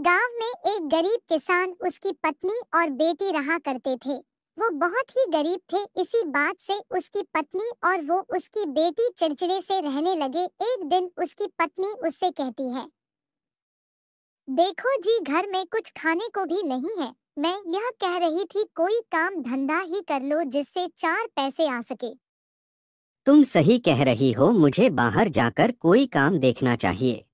गाँव में एक गरीब किसान उसकी पत्नी और बेटी रहा करते थे। वो बहुत ही गरीब थे, इसी बात से उसकी पत्नी और वो उसकी बेटी चिड़चिड़े से रहने लगे। एक दिन उसकी पत्नी उससे कहती है, देखो जी, घर में कुछ खाने को भी नहीं है। मैं यह कह रही थी, कोई काम धंधा ही कर लो जिससे चार पैसे आ सके। तुम सही कह रही हो, मुझे बाहर जाकर कोई काम देखना चाहिए।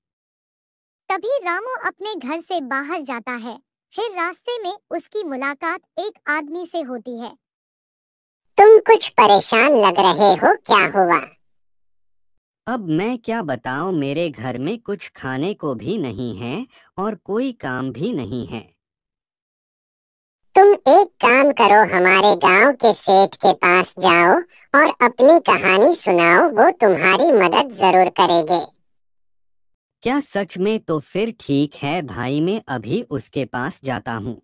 तभी रामू अपने घर से बाहर जाता है। फिर रास्ते में उसकी मुलाकात एक आदमी से होती है। तुम कुछ परेशान लग रहे हो क्या हुआ? अब मैं क्या बताऊँ मेरे घर में कुछ खाने को भी नहीं है और कोई काम भी नहीं है। तुम एक काम करो हमारे गाँव के सेठ के पास जाओ और अपनी कहानी सुनाओ वो तुम्हारी मदद ज़रूर करेंगे। क्या सच में तो फिर ठीक है भाई मैं अभी उसके पास जाता हूँ।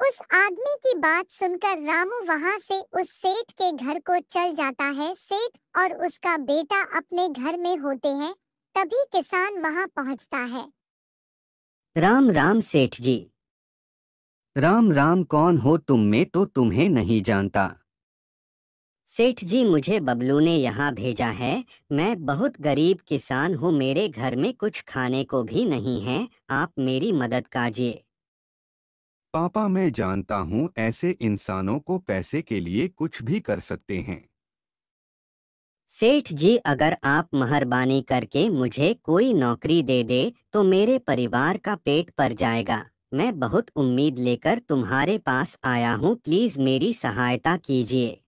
उस आदमी की बात सुनकर रामू वहाँ से उस सेठ के घर को चल जाता है। सेठ और उसका बेटा अपने घर में होते हैं तभी किसान वहाँ पहुँचता है। राम राम सेठ जी। राम राम कौन हो तुम में तो तुम्हें नहीं जानता। सेठ जी मुझे बबलू ने यहाँ भेजा है। मैं बहुत गरीब किसान हूँ मेरे घर में कुछ खाने को भी नहीं है। आप मेरी मदद कीजिए। पापा मैं जानता हूँ ऐसे इंसानों को पैसे के लिए कुछ भी कर सकते हैं। सेठ जी अगर आप मेहरबानी करके मुझे कोई नौकरी दे दे तो मेरे परिवार का पेट पर जाएगा। मैं बहुत उम्मीद लेकर तुम्हारे पास आया हूँ। प्लीज़ मेरी सहायता कीजिए।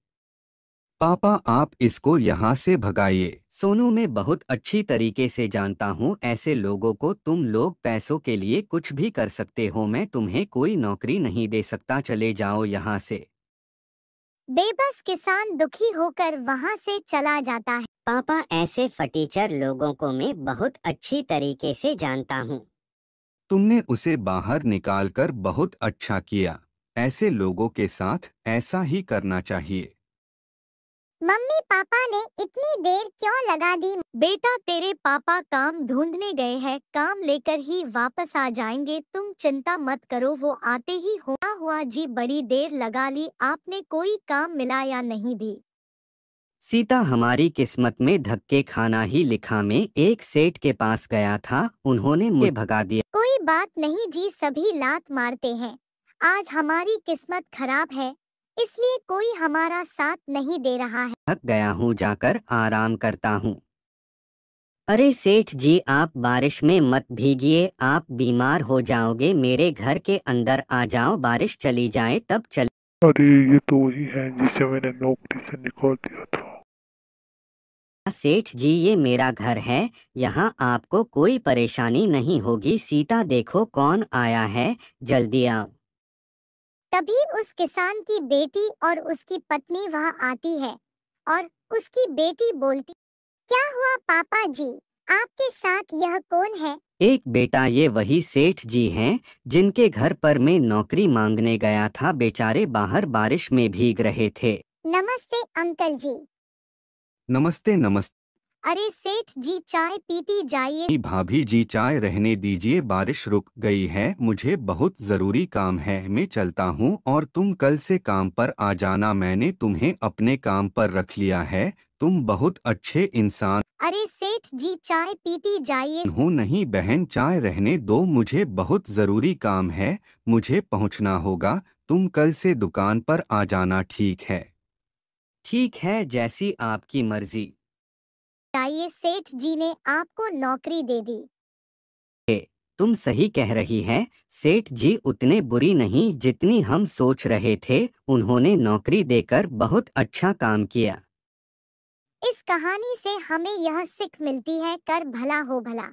पापा आप इसको यहाँ से भगाइए। सोनू मैं बहुत अच्छी तरीके से जानता हूँ ऐसे लोगों को तुम लोग पैसों के लिए कुछ भी कर सकते हो मैं तुम्हें कोई नौकरी नहीं दे सकता चले जाओ यहाँ से। बेबस किसान दुखी होकर वहाँ से चला जाता है। पापा ऐसे फटीचर लोगों को मैं बहुत अच्छी तरीके से जानता हूँ। तुमने उसे बाहर निकालकर बहुत अच्छा किया। ऐसे लोगों के साथ ऐसा ही करना चाहिए। मम्मी पापा ने इतनी देर क्यों लगा दी? बेटा तेरे पापा काम ढूँढने गए हैं काम लेकर ही वापस आ जाएँगे। तुम चिंता मत करो वो आते ही हुआ हुआ जी बड़ी देर लगा ली आपने कोई काम मिला या नहीं भी? सीता हमारी किस्मत में धक्के खाना ही लिखा में एक सेठ के पास गया था उन्होंने मुझे भगा दिया। कोई बात नहीं जी सभी लात मारते हैं। आज हमारी किस्मत खराब है इसलिए कोई हमारा साथ नहीं दे रहा है। थक गया हूँ जाकर आराम करता हूँ। अरे सेठ जी आप बारिश में मत भीगिए आप बीमार हो जाओगे मेरे घर के अंदर आ जाओ बारिश चली जाए तब चल। अरे ये तो वही है जिसे मैंने नौकरी से निकाल दिया था। सेठ जी ये मेरा घर है यहाँ आपको कोई परेशानी नहीं होगी सीता देखो कौन आया है जल्दी आओ। तभी उस किसान की बेटी और उसकी पत्नी वहाँ आती है और उसकी बेटी बोलती क्या हुआ पापा जी? आपके साथ यह कौन है? एक बेटा ये वही सेठ जी हैं जिनके घर पर मैं नौकरी मांगने गया था बेचारे बाहर बारिश में भीग रहे थे। नमस्ते अंकल जी। नमस्ते नमस्ते। अरे सेठ जी चाय पीती जाइए। भाभी जी चाय रहने दीजिए बारिश रुक गई है मुझे बहुत ज़रूरी काम है मैं चलता हूँ और तुम कल से काम पर आ जाना मैंने तुम्हें अपने काम पर रख लिया है तुम बहुत अच्छे इंसान। अरे सेठ जी चाय पीती जाइए। हूँ नहीं बहन चाय रहने दो मुझे बहुत ज़रूरी काम है मुझे पहुँचना होगा तुम कल से दुकान पर आ जाना ठीक है। ठीक है जैसी आपकी मर्ज़ी। बताइए सेठ जी ने आपको नौकरी दे दी। तुम सही कह रही है। सेठ जी उतने बुरी नहीं जितनी हम सोच रहे थे। उन्होंने नौकरी देकर बहुत अच्छा काम किया। इस कहानी से हमें यह सीख मिलती है कर भला हो भला।